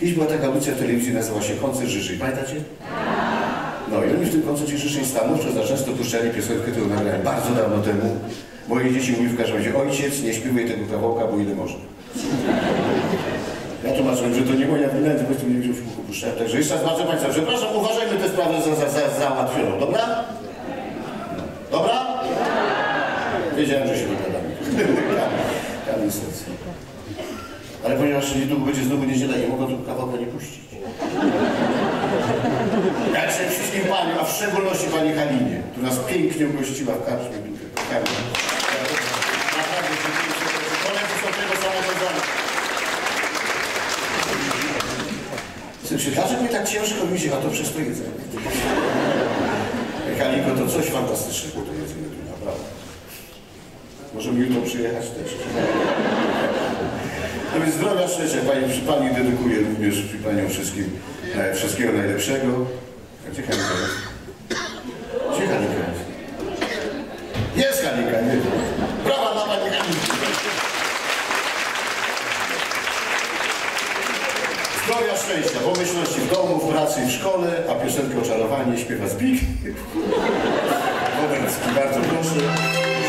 Kiedyś była taka audycja w telewizji, nazywała się Koncert Żyżej. Pamiętacie? No i oni w tym koncercie Żyżej stanowczo za często puszczali piosenkę, którą nagrałem bardzo dawno temu. Moje dzieci mówiły w każdym razie, ojciec, nie śpiewaj tego kawałka, bo ile można. Ja tłumaczyłem, że to nie moja wina, po prostu nie wziął kuku puszczałem. Także jeszcze raz bardzo Państwa przepraszam, uważajmy tę sprawę za, za, za załatwioną, dobra? Dobra? Wiedziałem, że się dogadamy. Kamień serca. Ale ponieważ niedługo będzie znowu niedziela, nie mogę tego kawałka nie puścić. Ja chcę wszystkim Paniom, a w szczególności Pani Halinie, która nas pięknie ugościła w karczmie. Naprawdę dziękuję. Koledzy są tego samego. Słyszy, mi tak ciężko mi się, a to przez to jedzenie. Halinko, to coś fantastycznego to jedzenie tu, naprawdę. Możemy jutro przyjechać też. Więc zdrowia, szczęścia, Pani, Pani dedykuję również Paniom wszystkim e, wszystkiego najlepszego. Gdzie Halinka jest? Gdzie jest? Halinka, nie? Brawa dla Pani Halinki. Zdrowia, szczęścia, pomyślności w domu, w pracy w szkole, a piosenkę Oczarowanie śpiewa Zbigniew Wobec bardzo proszę.